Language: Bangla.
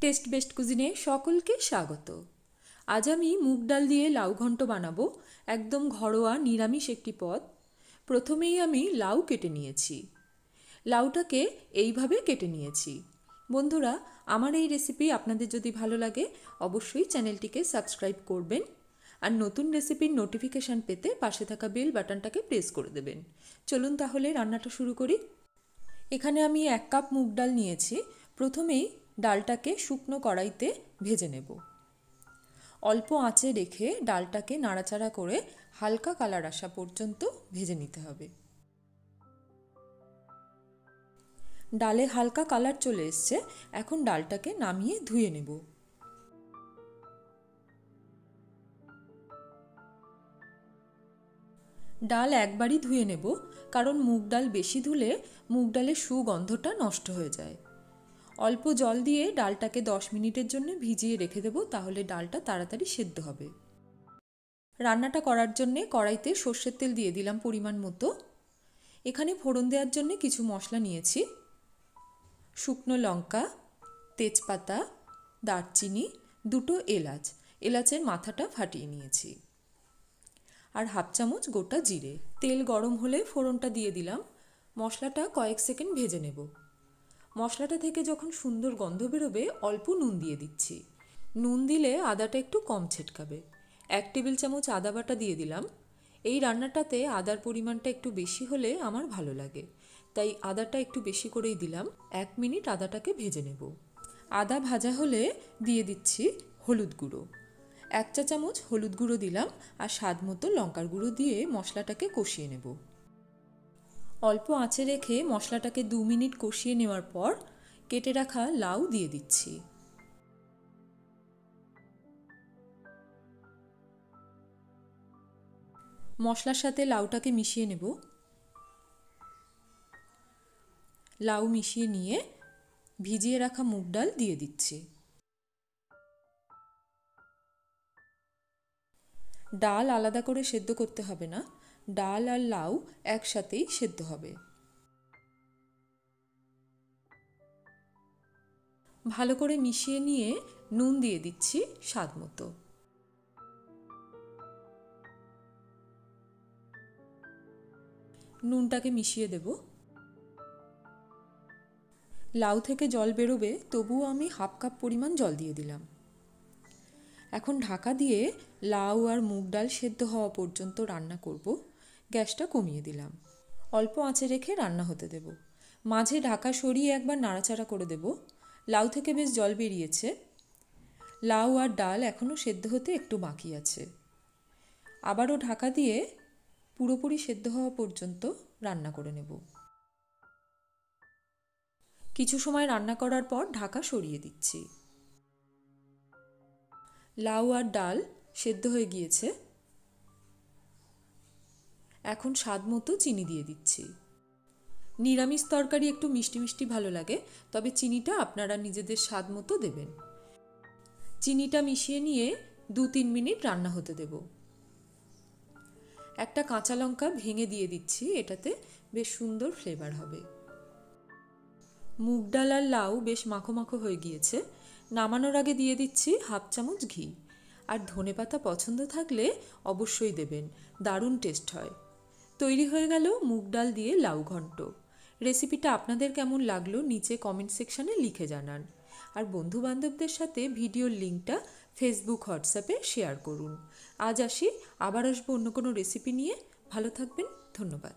টেস্ট বেস্ট কুজিনে সকলকে স্বাগত। আজ আমি মুগ ডাল দিয়ে লাউ ঘন্ট বানাবো, একদম ঘরোয়া নিরামিষ একটি পদ। প্রথমেই আমি লাউ কেটে নিয়েছি। লাউটাকে এইভাবে কেটে নিয়েছি। বন্ধুরা, আমার এই রেসিপি আপনাদের যদি ভালো লাগে, অবশ্যই চ্যানেলটিকে সাবস্ক্রাইব করবেন আর নতুন রেসিপির নোটিফিকেশান পেতে পাশে থাকা বেল বাটনটাকে প্রেস করে দেবেন। চলুন তাহলে রান্নাটা শুরু করি। এখানে আমি এক কাপ মুগ ডাল নিয়েছি। প্রথমেই ডালটাকে শুকনো কড়াইতে ভেজে নেব। অল্প আঁচে রেখে ডালটাকে নাড়াচাড়া করে হালকা কালার আসা পর্যন্ত ভেজে নিতে হবে। ডালে হালকা কালার চলে এসছে, এখন ডালটাকে নামিয়ে ধুয়ে নেব। ডাল একবারই ধুয়ে নেব, কারণ মুগ ডাল বেশি ধুলে মুগ ডালের সুগন্ধটা নষ্ট হয়ে যায়। অল্প জল দিয়ে ডালটাকে দশ মিনিটের জন্য ভিজিয়ে রেখে দেবো, তাহলে ডালটা তাড়াতাড়ি সেদ্ধ হবে। রান্নাটা করার জন্যে কড়াইতে সর্ষের তেল দিয়ে দিলাম পরিমাণ মতো। এখানে ফোড়ন দেওয়ার জন্য কিছু মশলা নিয়েছি। শুকনো লঙ্কা, তেজপাতা, দারচিনি, দুটো এলাচ। এলাচের মাথাটা ফাটিয়ে নিয়েছি। আর হাফ চামচ গোটা জিরে। তেল গরম হলে ফোড়নটা দিয়ে দিলাম। মশলাটা কয়েক সেকেন্ড ভেজে নেব। মশলাটা থেকে যখন সুন্দর গন্ধ বেরোবে, অল্প নুন দিয়ে দিচ্ছি। নুন দিলে আদাটা একটু কম ছেটকাবে। এক টেবিল চামচ আদা বাটা দিয়ে দিলাম। এই রান্নাটাতে আদার পরিমাণটা একটু বেশি হলে আমার ভালো লাগে। তাই আদাটা একটু বেশি করেই দিলাম। এক মিনিট আদাটাকে ভেজে নেব। আদা ভাজা হলে দিয়ে দিচ্ছি হলুদ গুঁড়ো। এক চা চামচ হলুদ গুঁড়ো দিলাম আর স্বাদ মতো লঙ্কার গুঁড়ো দিয়ে মশলাটাকে কষিয়ে নেব। অল্প আঁচে রেখে মশলাটাকে দু মিনিট কষিয়ে নেওয়ার পর কেটে রাখা লাউ দিয়ে দিচ্ছি। মশলার সাথে লাউটাকে মিশিয়ে নেব। লাউ মিশিয়ে নিয়ে ভিজিয়ে রাখা মুগ ডাল দিয়ে দিচ্ছি। ডাল আলাদা করে সেদ্ধ করতে হবে না। ডাল আর লাউ একসাথেই সেদ্ধ হবে। ভালো করে মিশিয়ে নিয়ে নুন দিয়ে দিচ্ছি স্বাদ মতো। নুনটাকে মিশিয়ে দেব। লাউ থেকে জল বেরোবে, তবুও আমি হাফ কাপ পরিমাণ জল দিয়ে দিলাম। এখন ঢাকা দিয়ে লাউ আর মুগ ডাল সেদ্ধ হওয়া পর্যন্ত রান্না করব। গ্যাসটা কমিয়ে দিলাম। অল্প আঁচে রেখে রান্না হতে দেব। মাঝে ঢাকা সরিয়ে একবার নাড়াচাড়া করে দেব। লাউ থেকে বেশ জল বেরিয়েছে। লাউ আর ডাল এখনও সেদ্ধ হতে একটু বাকি আছে। আবারও ঢাকা দিয়ে পুরোপুরি সেদ্ধ হওয়া পর্যন্ত রান্না করে নেব। কিছু সময় রান্না করার পর ঢাকা সরিয়ে দিচ্ছি। লাউ আর ডাল সেদ্ধ হয়ে গিয়েছে। এখন স্বাদ মতো চিনি দিয়ে দিচ্ছি। নিরামিষ তরকারি একটু মিষ্টি মিষ্টি ভালো লাগে, তবে চিনিটা আপনারা নিজেদের স্বাদ মতো দেবেন। চিনিটা মিশিয়ে নিয়ে দু তিন মিনিট রান্না হতে দেব। একটা কাঁচা লঙ্কা ভেঙে দিয়ে দিচ্ছি, এটাতে বেশ সুন্দর ফ্লেভার হবে। মুগ ডাল আর লাউ বেশ মাখো মাখো হয়ে গিয়েছে। নামানোর আগে দিয়ে দিচ্ছি হাফ চামচ ঘি। আর ধনে পাতা পছন্দ থাকলে অবশ্যই দেবেন, দারুণ টেস্ট হয়। তৈরি হয়ে গেল মুগ ডাল দিয়ে লাউ ঘন্ট। রেসিপিটা আপনাদের কেমন লাগল নিচে কমেন্ট সেকশানে লিখে জানান। আর বন্ধু বান্ধবদের সাথে ভিডিওর লিঙ্কটা ফেসবুক হোয়াটসঅ্যাপে শেয়ার করুন। আজ আসি, আবার আসব অন্য কোনো রেসিপি নিয়ে। ভালো থাকবেন, ধন্যবাদ।